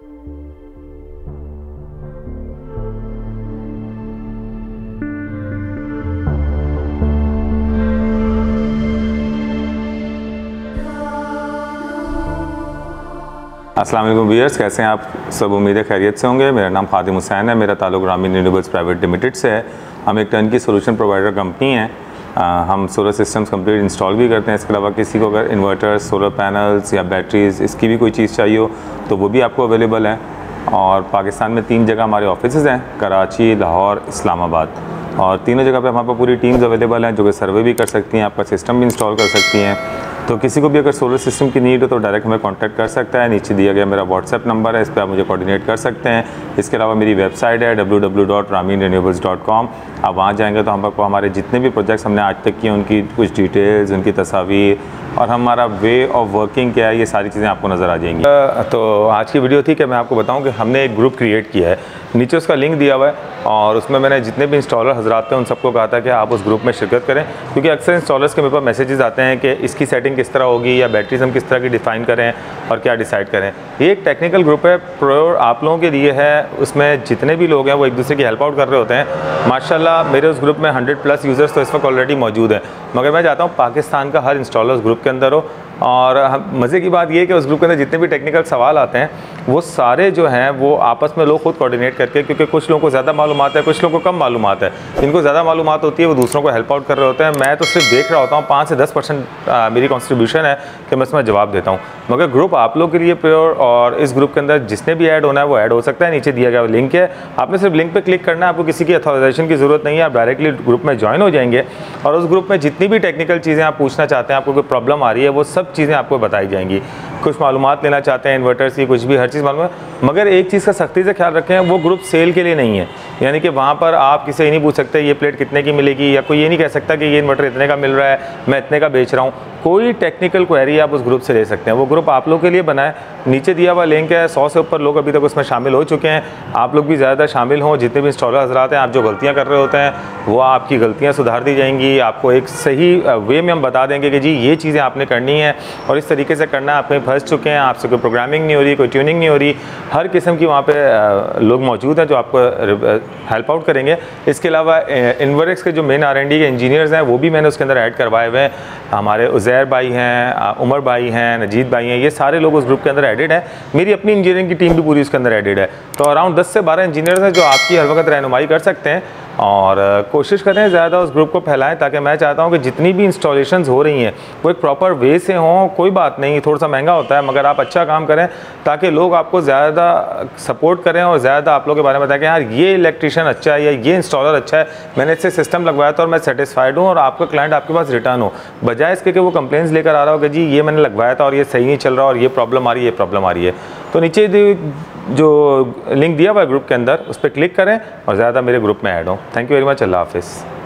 अस्सलाम वालेकुम व्यूअर्स, कैसे हैं आप? सब उम्मीद है खैरियत से होंगे। मेरा नाम खादिम हुसैन है, मेरा ताल्लुक ग्रामीण रिन्यूएबल्स प्राइवेट लिमिटेड से है। हम एक टर्न की सोलूशन प्रोवाइडर कंपनी है। हम सोलर सिस्टम्स कंप्लीट इंस्टॉल भी करते हैं। इसके अलावा किसी को अगर इन्वर्टर्स सोलर पैनल्स या बैटरीज़ इसकी भी कोई चीज़ चाहिए हो तो वो भी आपको अवेलेबल है। और पाकिस्तान में तीन जगह हमारे ऑफ़िस हैं, कराची, लाहौर, इस्लामाबाद। और तीनों जगह पे हमारे पास पूरी टीम्स अवेलेबल हैं, जो कि सर्वे भी कर सकती हैं, आपका सिस्टम भी इंस्टॉल कर सकती हैं। तो किसी को भी अगर सोलर सिस्टम की नीड हो तो डायरेक्ट हमें कॉन्टैक्ट कर सकता है। नीचे दिया गया मेरा व्हाट्सएप नंबर है, इस पर आप मुझे कोऑर्डिनेट कर सकते हैं। इसके अलावा मेरी वेबसाइट है W W dot Ramin renewables dot com आप वहाँ जाएँगे तो हम आपको हमारे जितने भी प्रोजेक्ट्स हमने आज तक किए, उनकी कुछ डिटेल्स उनकी तस्वीर और हमारा वे ऑफ़ वर्किंग क्या है, ये सारी चीज़ें आपको नज़र आ जाएँगी। तो आज की वीडियो थी कि मैं आपको बताऊँ कि हमने एक ग्रुप क्रिएट किया है। नीचे उसका लिंक दिया हुआ है और उसमें मैंने जितने भी इंस्टॉलर हजरात थे, उन सबको कहा था कि आप उस ग्रुप में शिरकत करें। क्योंकि अक्सर इंस्टॉलर्स के मेरे पास मैसेजेस आते हैं कि इसकी सेटिंग किस तरह होगी या बैटरीज हम किस तरह की डिफ़ाइन करें। और क्या डिसाइड करें। ये एक टेक्निकल ग्रुप है प्रोर आप लोगों के लिए है, उसमें जितने भी लोग हैं, वो एक दूसरे की हेल्प आउट कर रहे होते हैं। माशाल्लाह, मेरे उस ग्रुप में हंड्रेड प्लस यूज़र्स तो इस वक्त ऑलरेडी मौजूद हैं। मगर मैं चाहता हूँ, पाकिस्तान का हर इंस्टॉलर उस ग्रुप के अंदर हो। और मज़े की बात ये कि उस ग्रुप के अंदर जितने भी टेक्निकल सवाल आते हैं वो सारे जो हैं, वो आपस में लोग खुद कोऑर्डिनेट करके, क्योंकि कुछ लोगों को ज़्यादा मालूम है, कुछ लोगों को कम मालूम है। जिनको ज़्यादा मालूम होती है, वो दूसरों को हेल्प आउट कर रहे होते हैं। मैं तो सिर्फ़ देख रहा होता हूँ, पाँच से दस परसेंट मेरी कॉन्ट्रीब्यूशन है कि मैं इसमें जवाब देता हूँ। मगर ग्रुप आप लोग के लिए प्योर और इस ग्रुप के अंदर जिसने भी ऐड होना है, वो ऐड हो सकता है, नीचे दिया गया लिंक है। आपने सिर्फ़ लिंक पर क्लिक करना है, आपको किसी की अथॉराइजेशन की ज़रूरत नहीं है, आप डायरेक्टली ग्रुप में ज्वाइन हो जाएँगे। और उस ग्रुप में जितनी भी टेक्निकल चीज़ें आप पूछना चाहते हैं, आपको कोई प्रॉब्लम आ रही है, वो सब चीज़ें आपको बताई जाएँगी। कुछ मालूम लेना चाहते हैं इन्वर्टर्स की, कुछ भी, हर चीज़ मालूम है? मगर एक चीज़ का सख्ती से ख्याल रखें, वो ग्रुप सेल के लिए नहीं है। यानी कि वहाँ पर आप किसी नहीं पूछ सकते, ये प्लेट कितने की मिलेगी, या कोई ये नहीं कह सकता कि ये इन्वर्टर इतने का मिल रहा है, मैं इतने का बेच रहा हूँ। कोई टेक्निकल क्वेरी आप उस ग्रुप से ले सकते हैं। वो ग्रुप आप लोग के लिए बनाए। नीचे दिया हुआ लिंक है, सौ से ऊपर लोग अभी तक उसमें शामिल हो चुके हैं। आप लोग भी ज़्यादा शामिल हों, जितने भी इंस्टॉलर हजरात हैं, आप जो गलतियाँ कर रहे होते हैं, वो आपकी गलतियाँ सुधार दी जाएँगी। आपको एक सही वे में हम बता देंगे कि जी, ये चीज़ें आपने करनी है और इस तरीके से करना आप कहीं फंस चुके हैं। आपसे कोई प्रोग्रामिंग नहीं हो रही, कोई ट्यूनिंग नहीं हो रही। हर किस्म की वहाँ पर लोग मौजूद हैं जो आपको हेल्प आउट करेंगे। इसके अलावा इन्वर्क्स के जो मेन आर के इंजीनियर्स हैं, वो भी मैंने उसके अंदर ऐड करवाए हुए हैं। हमारे उज़ैर भाई हैं उमर भाई हैं, नजीद भाई हैं, ये सारे लोग उस ग्रुप के अंदर एडिड हैं। मेरी अपनी इंजीनियरिंग की टीम भी पूरी उसके अंदर एडिड है। तो अराउंड 10 से 12 इंजीनियर्स हैं जो आपकी हर वक्त रहनुमाई कर सकते हैं। और कोशिश करें ज़्यादा उस ग्रुप को फैलाएँ ताकि मैं चाहता हूँ कि जितनी भी इंस्टॉलेशन हो रही हैं, वो एक प्रॉपर वे से हों, कोई बात नहीं थोड़ा सा महँगा होता है, मगर आप अच्छा काम करें ताकि लोग आपको ज़्यादा सपोर्ट करें और ज़्यादा आप लोग के बारे में बताएँ कि यार, ये इलेक्ट्रिशियन अच्छा है या ये इंस्टॉलर अच्छा है, मैंने इससे सिस्टम लगवाया था और मैं सेटिसफाइड हूँ और आपका क्लाइंट आपके पास रिटर्न हो। बजाय इसके कि वो कंप्लेंट्स लेकर आ रहा हो कि जी, ये मैंने लगवाया था और ये सही नहीं चल रहा और ये प्रॉब्लम आ रही है, ये प्रॉब्लम आ रही है। तो नीचे जो लिंक दिया हुआ है ग्रुप के अंदर, उस पर क्लिक करें और ज़्यादा मेरे ग्रुप में ऐड हो। थैंक यू वेरी मच अल्लाह हाफिज़।